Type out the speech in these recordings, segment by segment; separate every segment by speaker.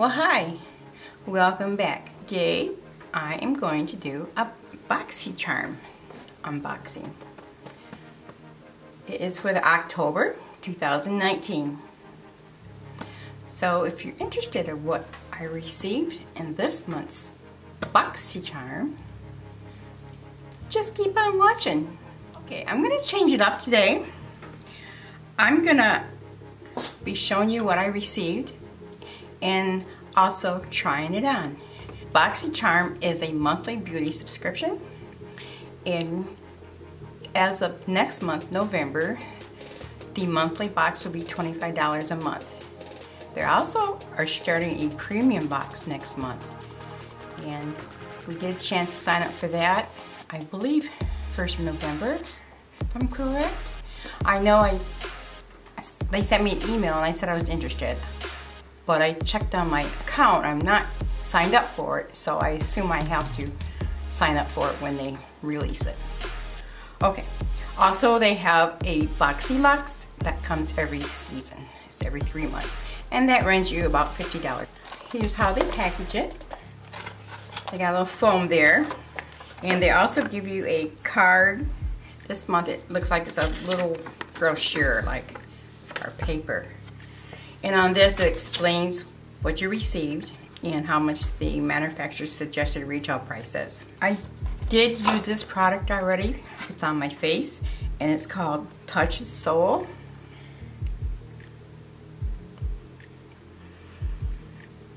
Speaker 1: Well, hi. Welcome back. Today, I am going to do a BoxyCharm unboxing. It is for the October 2019. So if you're interested in what I received in this month's BoxyCharm, just keep on watching. Okay, I'm going to change it up today. I'm going to be showing you what I received and also trying it on. BoxyCharm is a monthly beauty subscription and as of next month, November, the monthly box will be $25 a month. They also are starting a premium box next month and we get a chance to sign up for that, I believe, 1st of November, if I'm correct. I know I, they sent me an email and I said I was interested but I checked on my account. I'm not signed up for it, so I assume I have to sign up for it when they release it. Okay, also they have a BoxyLuxe that comes every season. It's every three months, and that runs you about $50. Here's how they package it. They got a little foam there, and they also give you a card. This month it looks like it's a little brochure, like, or paper. And on this it explains what you received and how much the manufacturer's suggested retail price is. I did use this product already. It's on my face and it's called Touch Soul.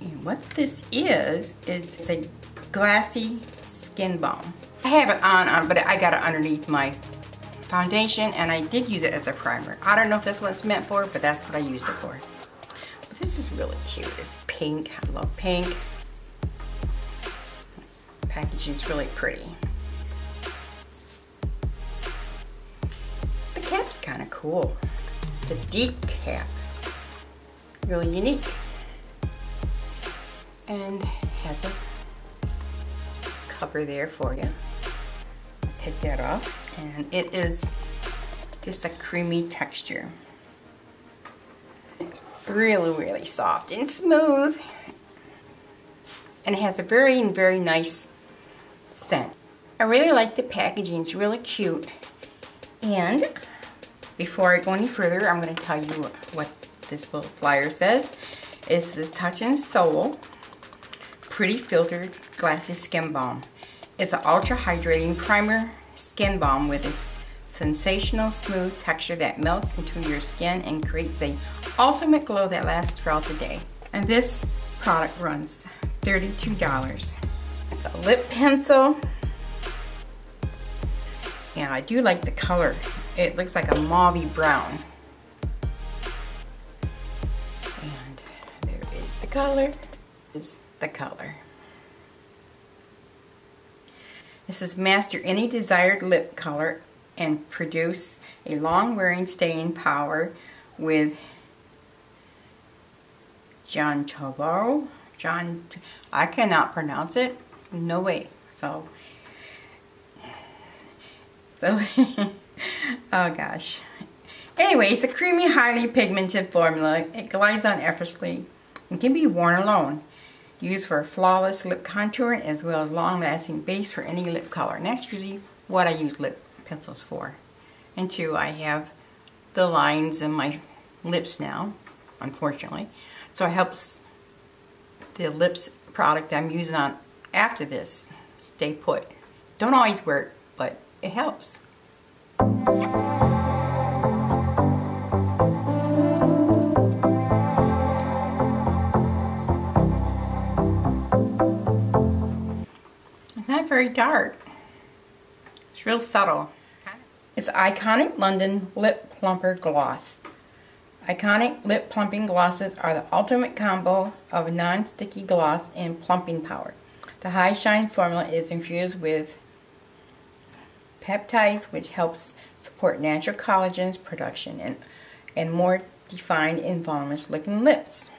Speaker 1: And what this is, is a glassy skin balm. I have it on, on but I got it underneath my foundation and I did use it as a primer. I don't know if that's what it's meant for, but that's what I used it for. This is really cute. It's pink. I love pink. This packaging is really pretty. The cap's kind of cool. The deep cap. Really unique. And has a cover there for you. Take that off. And it is just a creamy texture really, really soft and smooth. And it has a very, very nice scent. I really like the packaging. It's really cute. And before I go any further, I'm going to tell you what this little flyer says. It's this Touch in Sol Pretty Filtered Glassy Skin Balm. It's an ultra hydrating primer skin balm with a sensational smooth texture that melts into your skin and creates a ultimate glow that lasts throughout the day. And this product runs $32. It's a lip pencil. And I do like the color. It looks like a mauvey brown. And there is the color. Is the color. This is master any desired lip color and produce a long-wearing staying power with John Tobo. John, I cannot pronounce it. No way. So, so, oh gosh. Anyway, it's a creamy, highly pigmented formula. It glides on effortlessly and can be worn alone. Used for flawless lip contour as well as long-lasting base for any lip color. And that's usually what I use lip pencils for. And two, I have the lines in my lips now, unfortunately. So it helps the lips product I'm using on after this stay put. Don't always work, but it helps. It's not very dark. It's real subtle. It's Iconic London Lip Plumper Gloss. Iconic lip plumping glosses are the ultimate combo of non-sticky gloss and plumping power. The high shine formula is infused with peptides which helps support natural collagen's production and, and more defined and voluminous looking lips.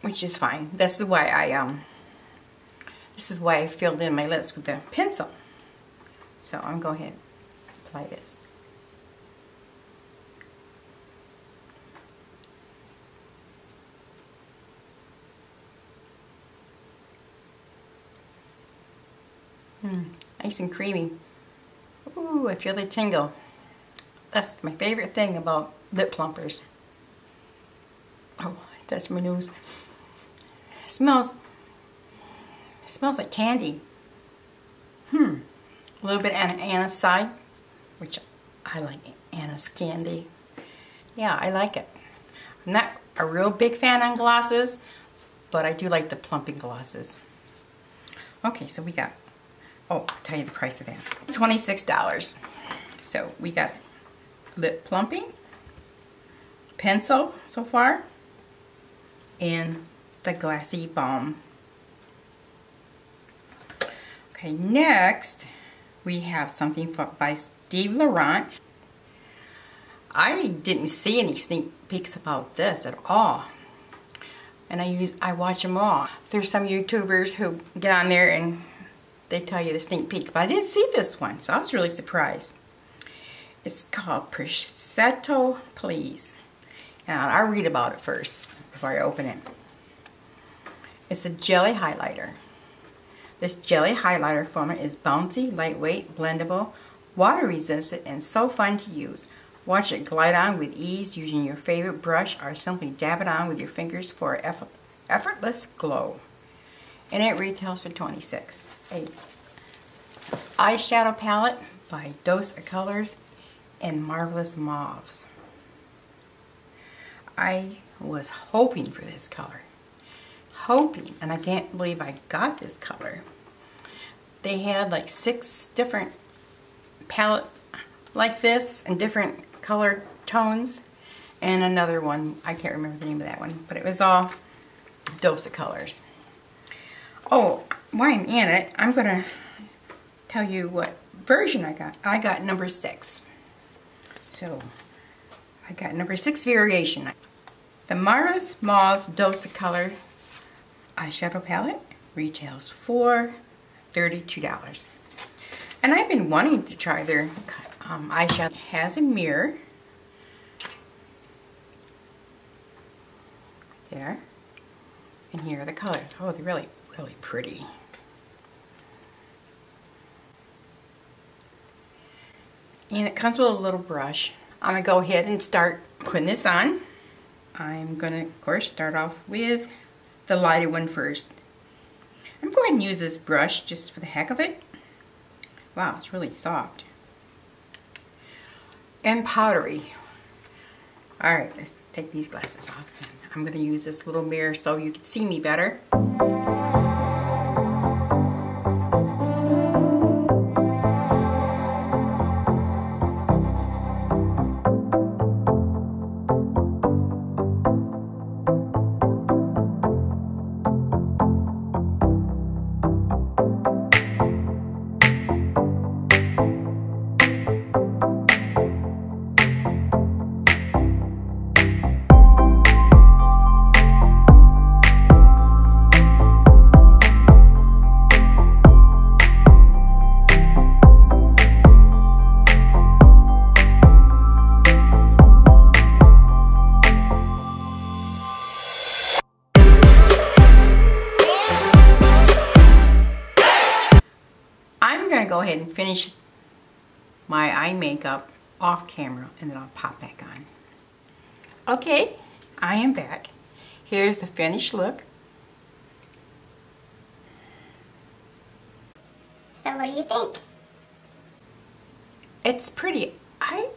Speaker 1: Which is fine. This is why I um this is why I filled in my lips with a pencil. So I'm going to go ahead and apply this. Mm, nice and creamy. Ooh, I feel the tingle. That's my favorite thing about lip plumpers. Oh, I touched my nose. It smells it smells like candy. Hmm, a little bit of anise side, which I like anise candy. Yeah, I like it. I'm not a real big fan on glosses, but I do like the plumping glosses. Okay, so we got, oh, I'll tell you the price of that. $26. So we got lip plumping, pencil so far, and the glassy balm. Okay, next we have something by Steve Laurent. I didn't see any sneak peeks about this at all. And I use I watch them all. There's some YouTubers who get on there and they tell you the sneak peeks, but I didn't see this one, so I was really surprised. It's called Prosciutto Please. And I'll read about it first before I open it. It's a jelly highlighter. This jelly highlighter formula is bouncy, lightweight, blendable, water resistant, and so fun to use. Watch it glide on with ease using your favorite brush or simply dab it on with your fingers for effort, effortless glow. And it retails for 26 A eyeshadow palette by Dose of Colors in Marvelous Mauves. I was hoping for this color. Hoping, and I can't believe I got this color. They had like six different palettes like this and different color tones and another one, I can't remember the name of that one, but it was all dose of colors. Oh, while I'm in it, I'm going to tell you what version I got. I got number six. So, I got number six variation. The Mara's Dose of Color eyeshadow palette retails for $32. And I've been wanting to try their um, eyeshadow. has a mirror. There. And here are the colors. Oh, they're really, really pretty. And it comes with a little brush. I'm going to go ahead and start putting this on. I'm going to, of course, start off with the lighter one first. I'm going to use this brush just for the heck of it. Wow, it's really soft. And powdery. Alright, let's take these glasses off. I'm going to use this little mirror so you can see me better. Eye makeup off camera and then I'll pop back on. Okay, I am back. Here's the finished look.
Speaker 2: So what do you think?
Speaker 1: It's pretty. I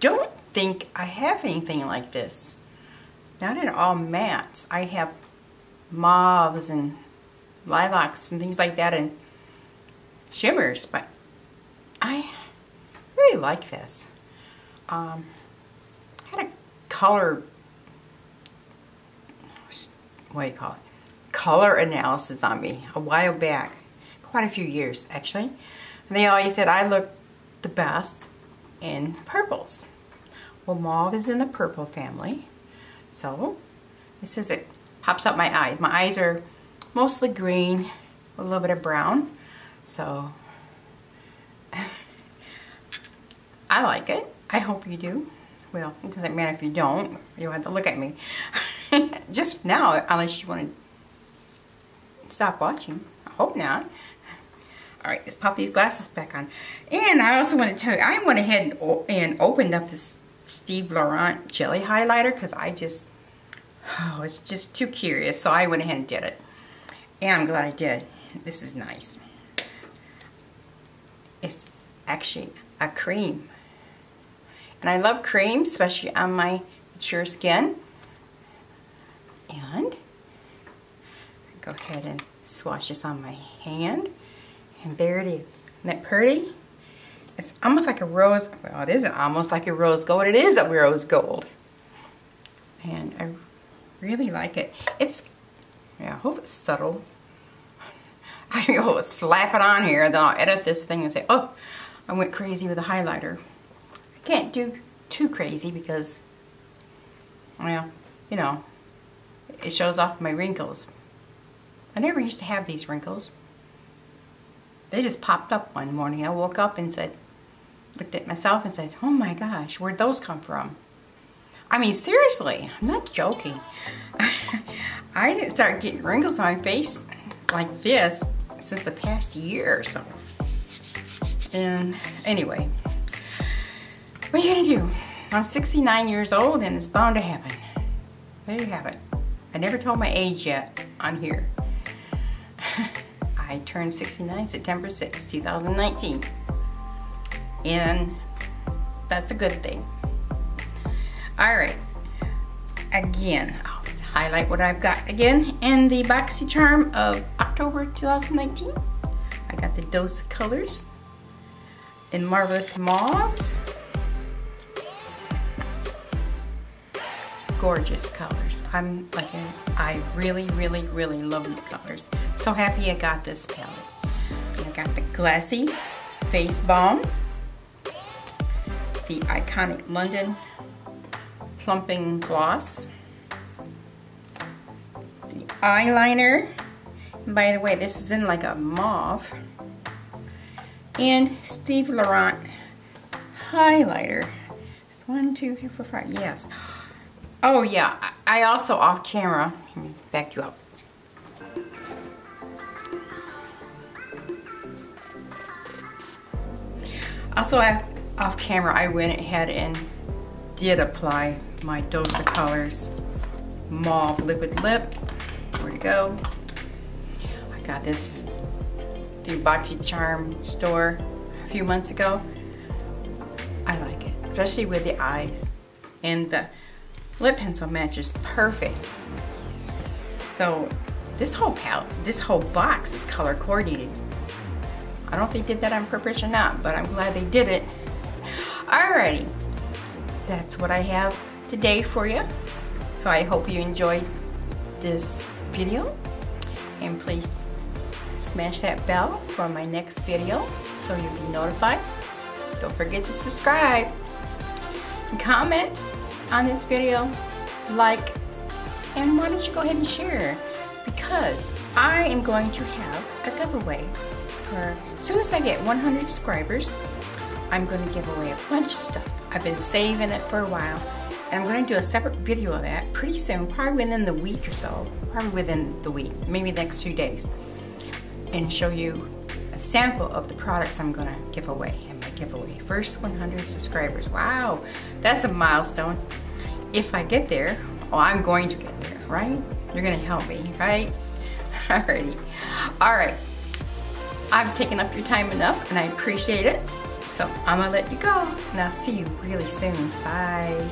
Speaker 1: don't think I have anything like this. Not in all mattes. I have mauves and lilacs and things like that and shimmers, but I like this. Um, I had a color, what do you call it? Color analysis on me a while back, quite a few years actually. And they always said I look the best in purples. Well, mauve is in the purple family. So, this is it. Pops up my eyes. My eyes are mostly green, a little bit of brown. So I like it. I hope you do. Well, it doesn't matter if you don't. You'll have to look at me. Just now, unless you want to stop watching. I hope not. All right, let's pop these glasses back on. And I also want to tell you, I went ahead and, and opened up this Steve Laurent Jelly Highlighter because I just, oh, it's just too curious. So I went ahead and did it. And I'm glad I did. This is nice. It's actually a cream. And I love cream, especially on my mature skin. And go ahead and swatch this on my hand. And there it is. Isn't that pretty? It's almost like a rose, well it isn't almost like a rose gold, it is a rose gold. And I really like it. It's, yeah, I hope it's subtle. I will slap it on here, then I'll edit this thing and say, oh, I went crazy with a highlighter. Can't do too crazy because, well, you know, it shows off my wrinkles. I never used to have these wrinkles. They just popped up one morning. I woke up and said, looked at myself and said, oh my gosh, where'd those come from? I mean, seriously, I'm not joking. I didn't start getting wrinkles on my face like this since the past year or so. And anyway, what are you gonna do? I'm 69 years old and it's bound to happen. There you have it. I never told my age yet on here. I turned 69 September 6, 2019. And that's a good thing. All right, again, I'll highlight what I've got again in the BoxyCharm of October 2019. I got the Dose Colors in Marvelous Mauves. Gorgeous colors. I'm like, I really, really, really love these colors. So happy I got this palette. I got the Glassy Face Balm, the iconic London Plumping Gloss, the eyeliner. And by the way, this is in like a mauve. And Steve Laurent highlighter. It's one, two, three, four, five. Yes. Oh yeah, I also off camera, let me back you up. Also off camera, I went ahead and did apply my Dose of Colors Mauve Liquid Lip. Where to go? I got this through BoxyCharm store a few months ago. I like it, especially with the eyes and the lip pencil matches perfect. So this whole palette, this whole box is color coordinated. I don't know if they did that on purpose or not, but I'm glad they did it. Alrighty, that's what I have today for you. So I hope you enjoyed this video and please smash that bell for my next video so you'll be notified. Don't forget to subscribe comment on this video, like, and why don't you go ahead and share because I am going to have a giveaway for as soon as I get 100 subscribers I'm going to give away a bunch of stuff. I've been saving it for a while and I'm going to do a separate video of that pretty soon, probably within the week or so, probably within the week, maybe the next few days and show you a sample of the products I'm to give away in my giveaway. First 100 subscribers. Wow, that's a milestone. If I get there, oh, I'm going to get there, right? You're to help me, right? Alrighty. Alright. I've taken up your time enough and I appreciate it. So I'm to let you go and I'll see you really soon. Bye.